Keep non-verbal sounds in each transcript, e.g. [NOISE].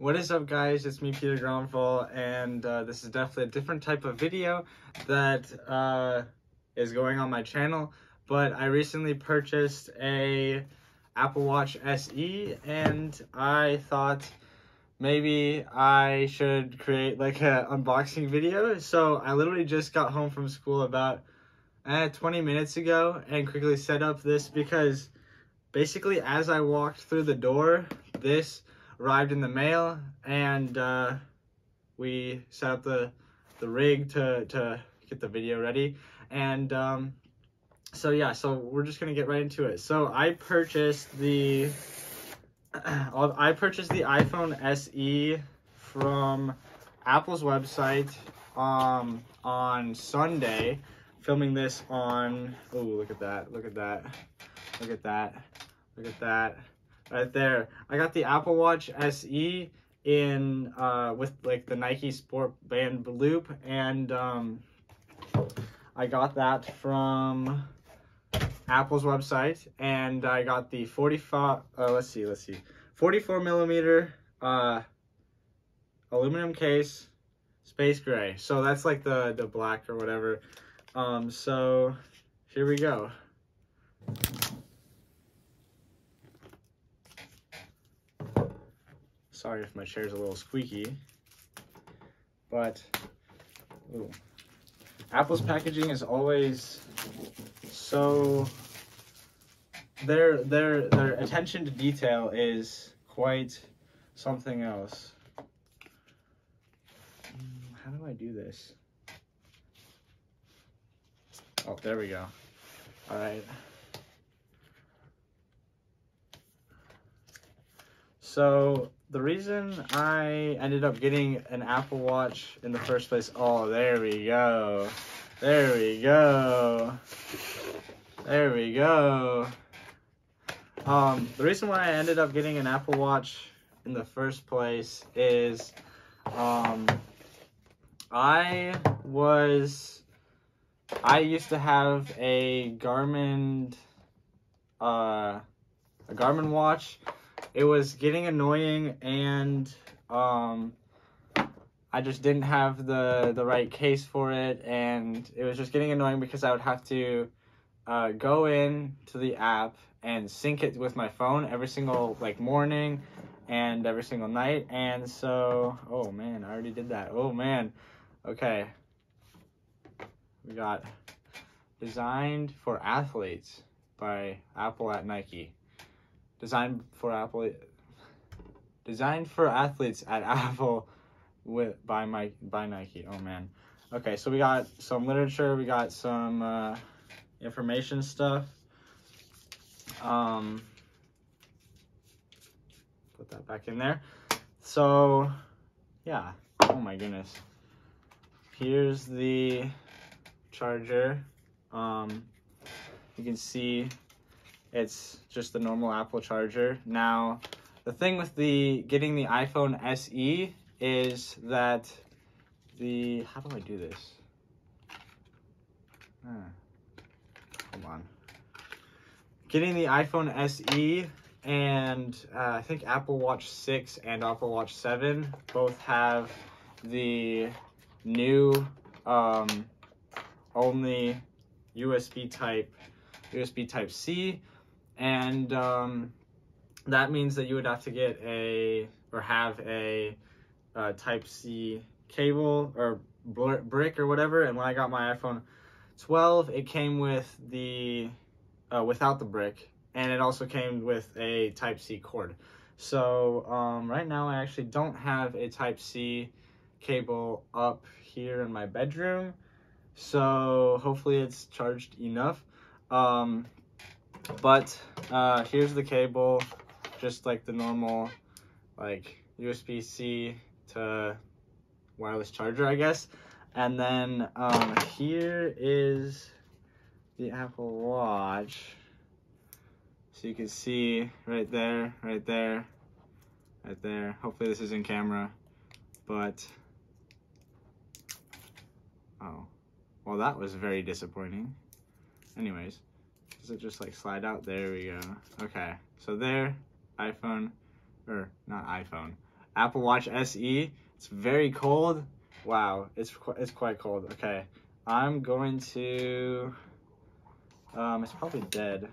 What is up guys, it's me Peter Gronvall and uh, this is definitely a different type of video that uh, is going on my channel but I recently purchased a Apple Watch SE and I thought maybe I should create like an unboxing video. So I literally just got home from school about eh, 20 minutes ago and quickly set up this because basically as I walked through the door this arrived in the mail and uh, we set up the the rig to to get the video ready. And um, so yeah so we're just gonna get right into it. So I purchased the [CLEARS THROAT] I purchased the iPhone SE from Apple's website um, on Sunday filming this on oh look at that look at that look at that look at that right there. I got the Apple Watch SE in uh, with like the Nike Sport Band Loop, and um, I got that from Apple's website, and I got the 45. Uh, let's see, let's see, 44 millimeter uh, aluminum case, space gray. So that's like the the black or whatever. Um, so here we go. Sorry if my chair's a little squeaky, but ooh. Apple's packaging is always so their their their attention to detail is quite something else. Hmm, how do I do this? Oh, there we go. All right. So the reason I ended up getting an Apple Watch in the first place, oh, there we go. There we go. There we go. Um, the reason why I ended up getting an Apple Watch in the first place is, um, I was, I used to have a Garmin, uh, a Garmin watch it was getting annoying and um, I just didn't have the the right case for it and it was just getting annoying because I would have to uh, go in to the app and sync it with my phone every single like morning and every single night and so oh man I already did that. Oh man. Okay. We got designed for athletes by Apple at Nike designed for Apple, designed for athletes at [LAUGHS] Apple with by my by Nike. Oh man. Okay, so we got some literature, we got some uh, information stuff. Um, put that back in there. So, yeah. Oh my goodness. Here's the charger. Um, you can see it's just the normal Apple charger. Now, the thing with the getting the iPhone SE is that the how do I do this? Ah, hold on. Getting the iPhone SE and uh, I think Apple Watch 6 and Apple Watch 7 both have the new um, only USB type USB type C and um, that means that you would have to get a or have a, a Type C cable or brick or whatever. And when I got my iPhone 12, it came with the uh, without the brick, and it also came with a Type C cord. So um, right now, I actually don't have a Type C cable up here in my bedroom. So hopefully it's charged enough. Um, but uh, here's the cable, just like the normal like USB-C to wireless charger, I guess. And then um, here is the Apple Watch. So you can see right there, right there, right there. Hopefully this is in camera, but, oh, well that was very disappointing. Anyways, does it just like slide out? There we go. Okay, so there, iPhone, or not iPhone, Apple Watch SE. It's very cold. Wow, it's it's quite cold. Okay, I'm going to. Um, it's probably dead.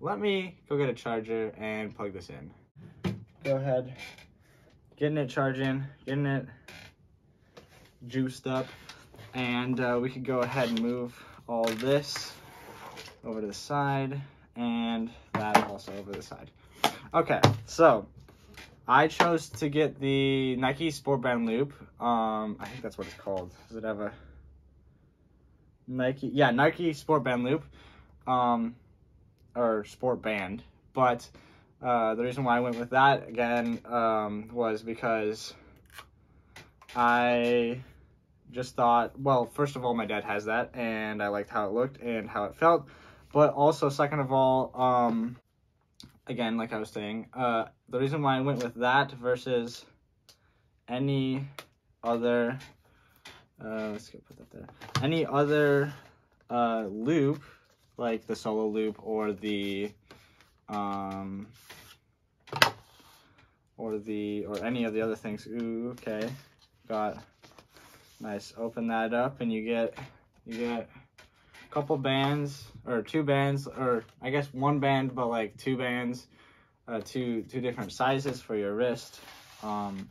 Let me go get a charger and plug this in. Go ahead, getting it charging, getting it juiced up, and uh, we could go ahead and move all this over to the side and that also over the side. Okay, so I chose to get the Nike Sport Band Loop. Um, I think that's what it's called. Does it have a Nike? Yeah, Nike Sport Band Loop, um, or Sport Band. But uh, the reason why I went with that again um, was because I just thought, well, first of all, my dad has that, and I liked how it looked and how it felt. But also, second of all, um, again, like I was saying, uh, the reason why I went with that versus any other, uh, let's go put that there, any other uh, loop, like the solo loop or the, um, or the, or any of the other things. Ooh, okay, got, nice, open that up and you get, you get a couple bands or two bands or I guess one band but like two bands uh, two two different sizes for your wrist. Um,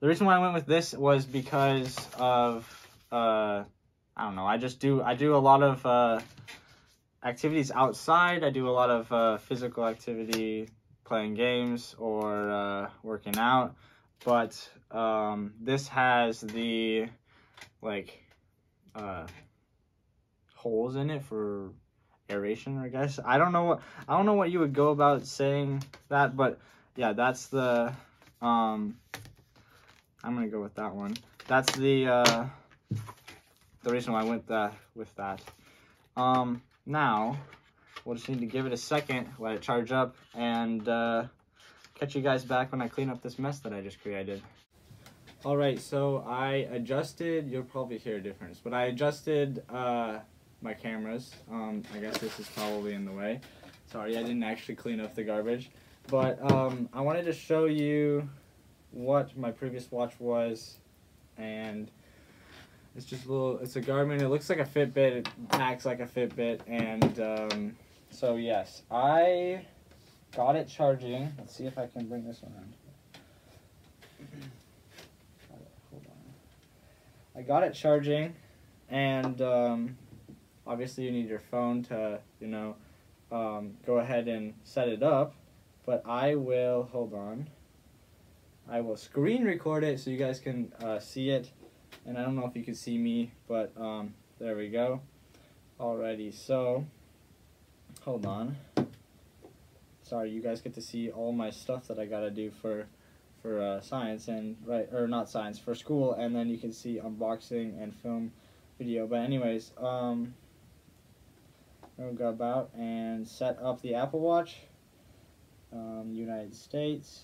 the reason why I went with this was because of uh, I don't know I just do I do a lot of uh, activities outside. I do a lot of uh, physical activity playing games or uh, working out. But um, this has the like uh, holes in it for aeration, I guess. I don't know what I don't know what you would go about saying that, but yeah, that's the um I'm gonna go with that one. That's the uh the reason why I went that with that. Um now we'll just need to give it a second, let it charge up, and uh catch you guys back when I clean up this mess that I just created. Alright, so I adjusted, you'll probably hear a difference, but I adjusted uh my cameras. Um, I guess this is probably in the way. Sorry, I didn't actually clean up the garbage. But um, I wanted to show you what my previous watch was. And it's just a little, it's a Garmin. It looks like a Fitbit. It acts like a Fitbit. And um, so, yes, I got it charging. Let's see if I can bring this around. [CLEARS THROAT] I got it charging. And um, obviously you need your phone to you know um, go ahead and set it up but I will hold on. I will screen record it so you guys can uh, see it. And I don't know if you can see me but um, there we go. Alrighty so hold on. Sorry you guys get to see all my stuff that I gotta do for for uh, science and right or not science for school and then you can see unboxing and film video. But anyways um We'll go about and set up the Apple Watch. Um, United States.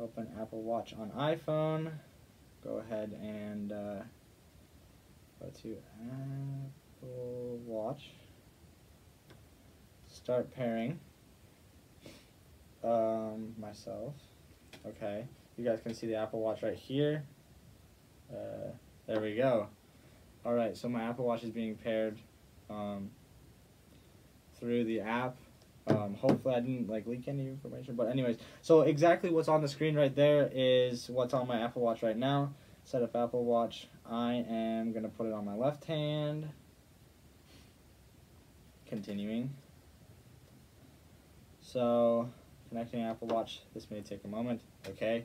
Open Apple Watch on iPhone. Go ahead and uh, go to Apple Watch. Start pairing. Um, myself. Okay. You guys can see the Apple Watch right here. Uh, there we go. Alright, so my Apple Watch is being paired um, through the app. Um, hopefully I didn't like leak any information, but anyways, so exactly what's on the screen right there is what's on my Apple Watch right now. Set up Apple Watch. I am gonna put it on my left hand. Continuing. So connecting Apple Watch. This may take a moment. Okay.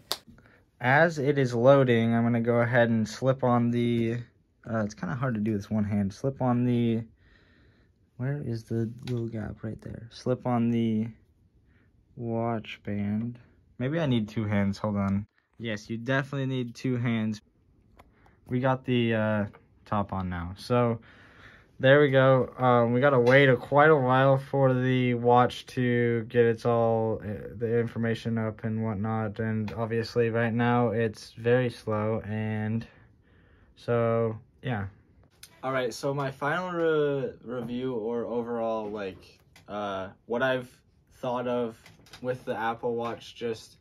As it is loading, I'm gonna go ahead and slip on the. Uh, it's kind of hard to do this one hand. Slip on the where is the little gap right there? Slip on the watch band. Maybe I need two hands, hold on. Yes, you definitely need two hands. We got the uh, top on now. So there we go. Um, we got to wait a, quite a while for the watch to get its all uh, the information up and whatnot. And obviously right now it's very slow. And so yeah, all right, so my final re review or overall like uh, what I've thought of with the Apple Watch just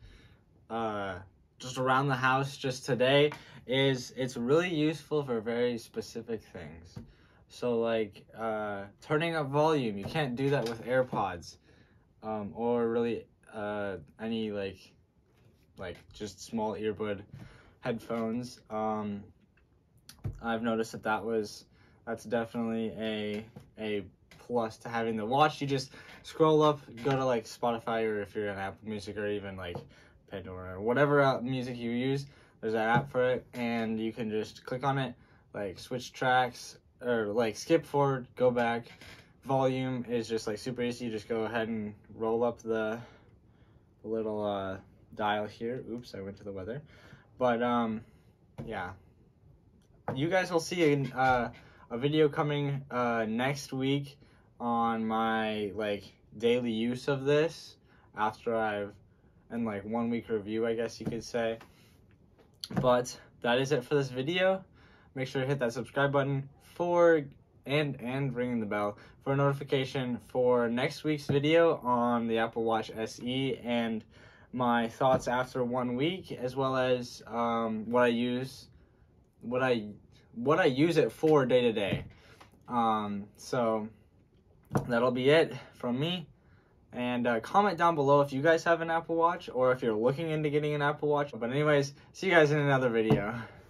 uh, just around the house just today is it's really useful for very specific things. So like uh, turning up volume, you can't do that with AirPods um, or really uh, any like like just small earbud headphones. Um, I've noticed that that was that's definitely a a plus to having the watch. You just scroll up, go to like Spotify or if you're on Apple Music or even like Pandora or whatever music you use. There's an app for it, and you can just click on it, like switch tracks or like skip forward, go back. Volume is just like super easy. You just go ahead and roll up the little uh, dial here. Oops, I went to the weather. But um, yeah, you guys will see a, uh, a video coming uh, next week on my like daily use of this after I've and like one week review, I guess you could say. But that is it for this video. Make sure to hit that subscribe button for and and ringing the bell for a notification for next week's video on the Apple Watch SE and my thoughts after one week, as well as um, what I use, what I what I use it for day to day. Um, so that'll be it from me. And uh, comment down below if you guys have an Apple Watch or if you're looking into getting an Apple Watch. But anyways, see you guys in another video. [LAUGHS]